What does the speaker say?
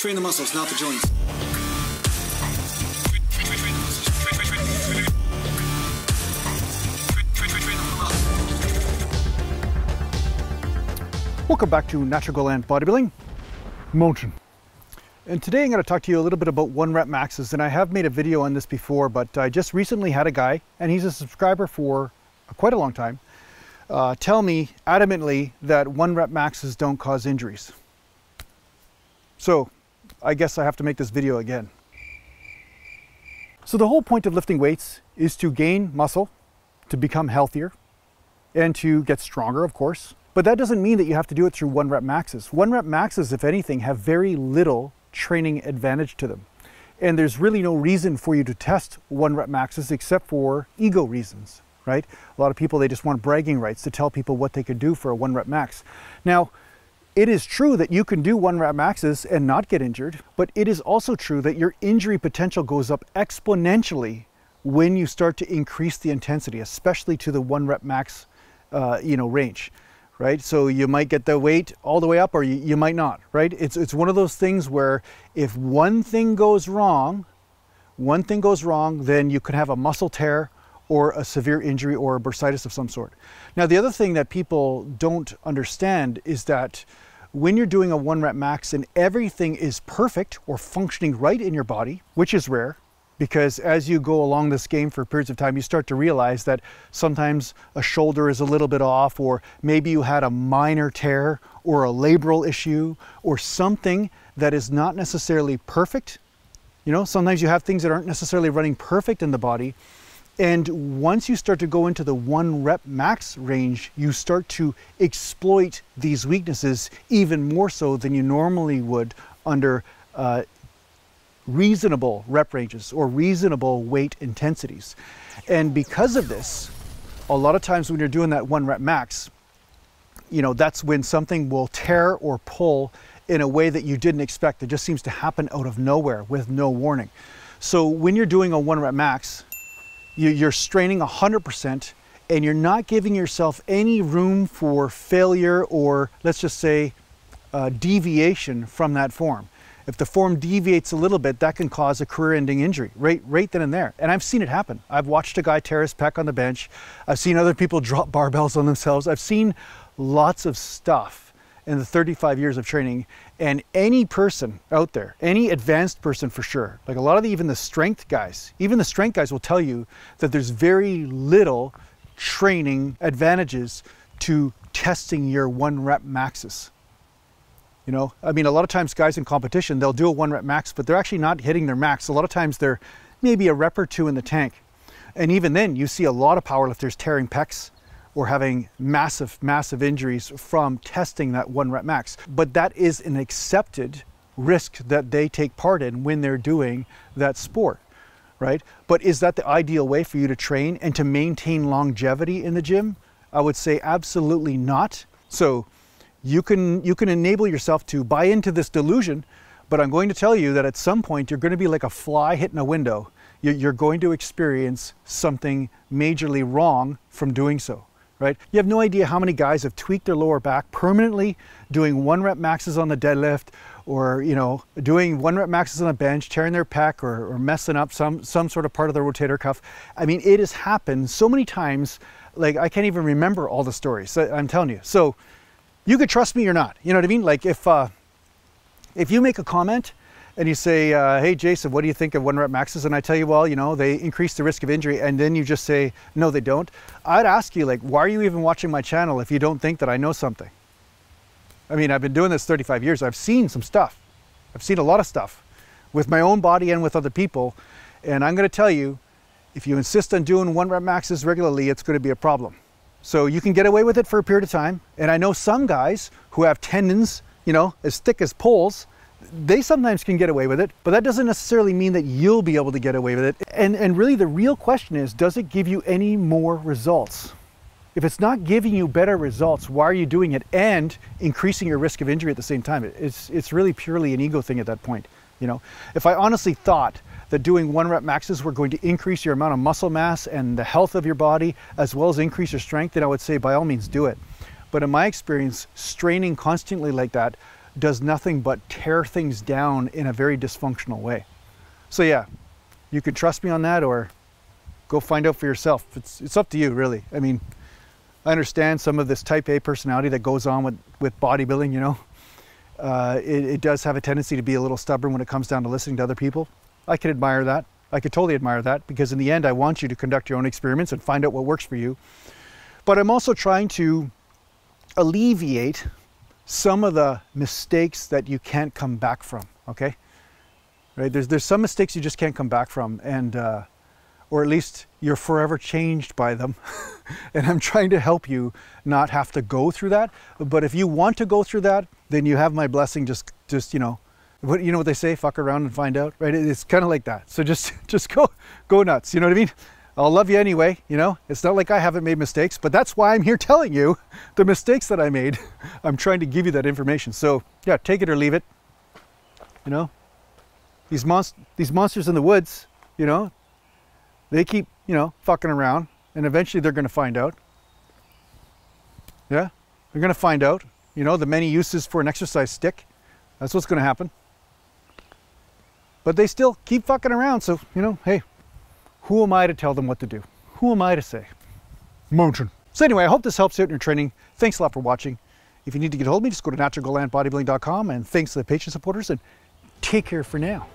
Train the muscles, not the joints. Welcome back to Natural Gallant Bodybuilding, Mountain. And today I'm going to talk to you a little bit about one rep maxes. And I have made a video on this before, but I just recently had a guy, and he's a subscriber for quite a long time, uh, tell me adamantly that one rep maxes don't cause injuries. So I guess I have to make this video again. So the whole point of lifting weights is to gain muscle, to become healthier, and to get stronger, of course. But that doesn't mean that you have to do it through one rep maxes. One rep maxes, if anything, have very little training advantage to them. And there's really no reason for you to test one rep maxes except for ego reasons, right? A lot of people, they just want bragging rights to tell people what they could do for a one rep max. Now, it is true that you can do one rep maxes and not get injured, but it is also true that your injury potential goes up exponentially when you start to increase the intensity, especially to the one rep max, uh, you know, range right? So you might get the weight all the way up or you, you might not, right? It's, it's one of those things where if one thing goes wrong, one thing goes wrong, then you could have a muscle tear or a severe injury or a bursitis of some sort. Now, the other thing that people don't understand is that when you're doing a one rep max and everything is perfect or functioning right in your body, which is rare, because as you go along this game for periods of time, you start to realize that sometimes a shoulder is a little bit off, or maybe you had a minor tear or a labral issue or something that is not necessarily perfect. You know, sometimes you have things that aren't necessarily running perfect in the body. And once you start to go into the one rep max range, you start to exploit these weaknesses even more so than you normally would under uh, reasonable rep ranges or reasonable weight intensities. And because of this, a lot of times when you're doing that one rep max, you know, that's when something will tear or pull in a way that you didn't expect. It just seems to happen out of nowhere with no warning. So when you're doing a one rep max, you're straining 100% and you're not giving yourself any room for failure or let's just say uh, deviation from that form. If the form deviates a little bit, that can cause a career-ending injury right, right then and there. And I've seen it happen. I've watched a guy tear his pec on the bench. I've seen other people drop barbells on themselves. I've seen lots of stuff in the 35 years of training. And any person out there, any advanced person for sure, like a lot of the, even the strength guys, even the strength guys will tell you that there's very little training advantages to testing your one rep maxes. You know, I mean, a lot of times guys in competition, they'll do a one rep max, but they're actually not hitting their max. A lot of times they're maybe a rep or two in the tank. And even then, you see a lot of powerlifters tearing pecs or having massive, massive injuries from testing that one rep max. But that is an accepted risk that they take part in when they're doing that sport, right? But is that the ideal way for you to train and to maintain longevity in the gym? I would say absolutely not. So you can, you can enable yourself to buy into this delusion, but I'm going to tell you that at some point you're going to be like a fly hitting a window. You're going to experience something majorly wrong from doing so, right? You have no idea how many guys have tweaked their lower back permanently doing one rep maxes on the deadlift or, you know, doing one rep maxes on the bench, tearing their pec or, or messing up some, some sort of part of their rotator cuff. I mean, it has happened so many times, like I can't even remember all the stories. I'm telling you. So you could trust me or not. You know what I mean? Like if uh, if you make a comment and you say, uh, "Hey, Jason, what do you think of one rep maxes?" and I tell you, "Well, you know, they increase the risk of injury," and then you just say, "No, they don't," I'd ask you, like, why are you even watching my channel if you don't think that I know something? I mean, I've been doing this 35 years. I've seen some stuff. I've seen a lot of stuff with my own body and with other people, and I'm going to tell you, if you insist on doing one rep maxes regularly, it's going to be a problem. So you can get away with it for a period of time. And I know some guys who have tendons, you know, as thick as poles, they sometimes can get away with it, but that doesn't necessarily mean that you'll be able to get away with it. And, and really the real question is, does it give you any more results? If it's not giving you better results, why are you doing it and increasing your risk of injury at the same time? It's, it's really purely an ego thing at that point. You know, if I honestly thought that doing one rep maxes were going to increase your amount of muscle mass and the health of your body, as well as increase your strength, then I would say by all means do it. But in my experience, straining constantly like that does nothing but tear things down in a very dysfunctional way. So yeah, you can trust me on that or go find out for yourself. It's, it's up to you really. I mean, I understand some of this type A personality that goes on with, with bodybuilding, you know. Uh, it, it does have a tendency to be a little stubborn when it comes down to listening to other people. I can admire that. I could totally admire that because in the end, I want you to conduct your own experiments and find out what works for you. But I'm also trying to alleviate some of the mistakes that you can't come back from, okay? Right? There's, there's some mistakes you just can't come back from, and uh, or at least you're forever changed by them. and I'm trying to help you not have to go through that. But if you want to go through that, then you have my blessing. Just, just you know, what you know what they say, fuck around and find out, right? It's kind of like that. So just, just go, go nuts. You know what I mean? I'll love you anyway. You know, it's not like I haven't made mistakes, but that's why I'm here telling you the mistakes that I made. I'm trying to give you that information. So yeah, take it or leave it. You know, these monst these monsters in the woods. You know, they keep, you know, fucking around and eventually they're going to find out. Yeah, they're going to find out, you know, the many uses for an exercise stick. That's what's going to happen. But they still keep fucking around. So, you know, hey, who am I to tell them what to do? Who am I to say? Mountain. So anyway, I hope this helps you out in your training. Thanks a lot for watching. If you need to get a hold of me, just go to naturalgallantbodybuilding.com and thanks to the Patreon supporters and take care for now.